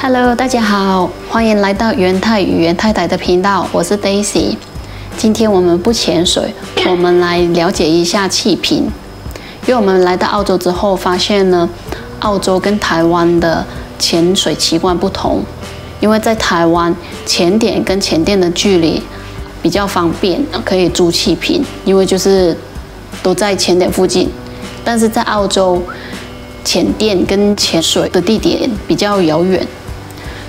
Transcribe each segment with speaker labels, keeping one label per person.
Speaker 1: Hello，大家好，欢迎来到元泰与元太太的频道，我是 Daisy。今天我们不潜水，我们来了解一下气瓶。因为我们来到澳洲之后，发现呢，澳洲跟台湾的潜水习惯不同。因为在台湾，潜点跟潜店的距离比较方便，可以租气瓶，因为就是都在浅点附近。但是在澳洲，潜店跟潜水的地点比较遥远。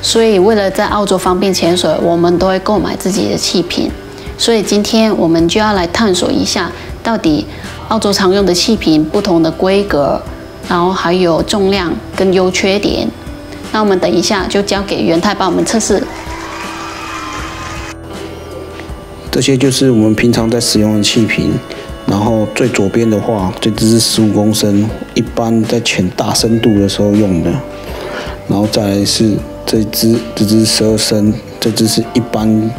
Speaker 1: 所以，为了在澳洲方便潜水，我们都会购买自己的气瓶。所以，今天我们就要来探索一下，到底澳洲常用的气瓶不同的规格，然后还有重量跟优缺点。那我们等一下就交给元泰帮我们测试。
Speaker 2: 这些就是我们平常在使用的气瓶。然后最左边的话，这只是十五公升，一般在潜大深度的时候用的。然后再来是。这只这只十二升，这只是一般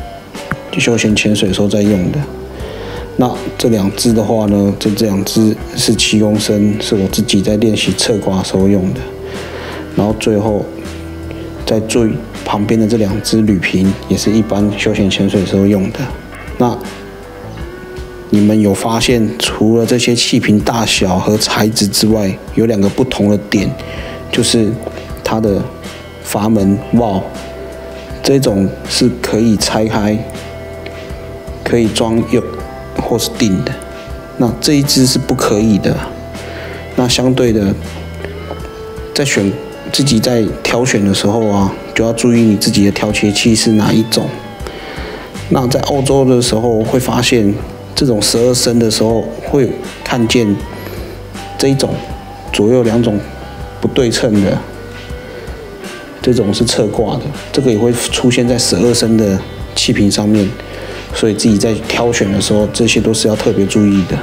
Speaker 2: 休闲潜水时候在用的。那这两只的话呢，这这两只是七公升，是我自己在练习侧挂时候用的。然后最后在最旁边的这两只铝瓶，也是一般休闲潜水时候用的。那你们有发现，除了这些气瓶大小和材质之外，有两个不同的点，就是它的。阀门哇，这种是可以拆开，可以装有或是定的。那这一只是不可以的。那相对的，在选自己在挑选的时候啊，就要注意你自己的调节器是哪一种。那在澳洲的时候会发现，这种十二升的时候会看见这一种左右两种不对称的。这种是侧挂的，这个也会出现在十二升的气瓶上面，所以自己在挑选的时候，这些都是要特别注意的。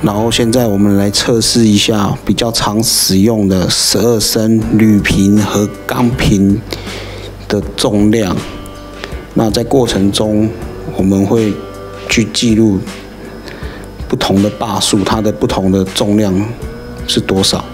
Speaker 2: 然后现在我们来测试一下比较常使用的十二升铝瓶和钢瓶的重量。那在过程中，我们会去记录不同的把数，它的不同的重量是多少。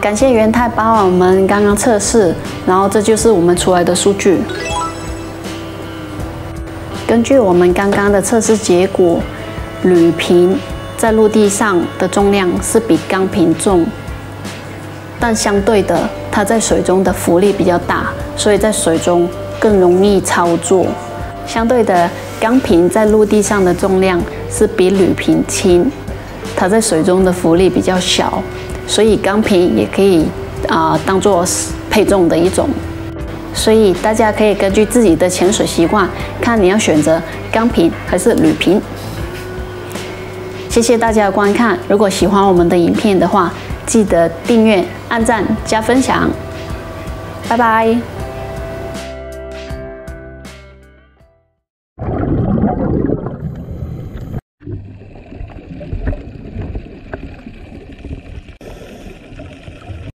Speaker 1: 感谢元泰帮我们刚刚测试，然后这就是我们出来的数据。根据我们刚刚的测试结果，铝瓶在陆地上的重量是比钢瓶重，但相对的，它在水中的浮力比较大，所以在水中更容易操作。相对的，钢瓶在陆地上的重量是比铝瓶轻，它在水中的浮力比较小。所以钢瓶也可以啊当做配重的一种，所以大家可以根据自己的潜水习惯，看你要选择钢瓶还是铝瓶。谢谢大家的观看，如果喜欢我们的影片的话，记得订阅、按赞、加分享。拜拜。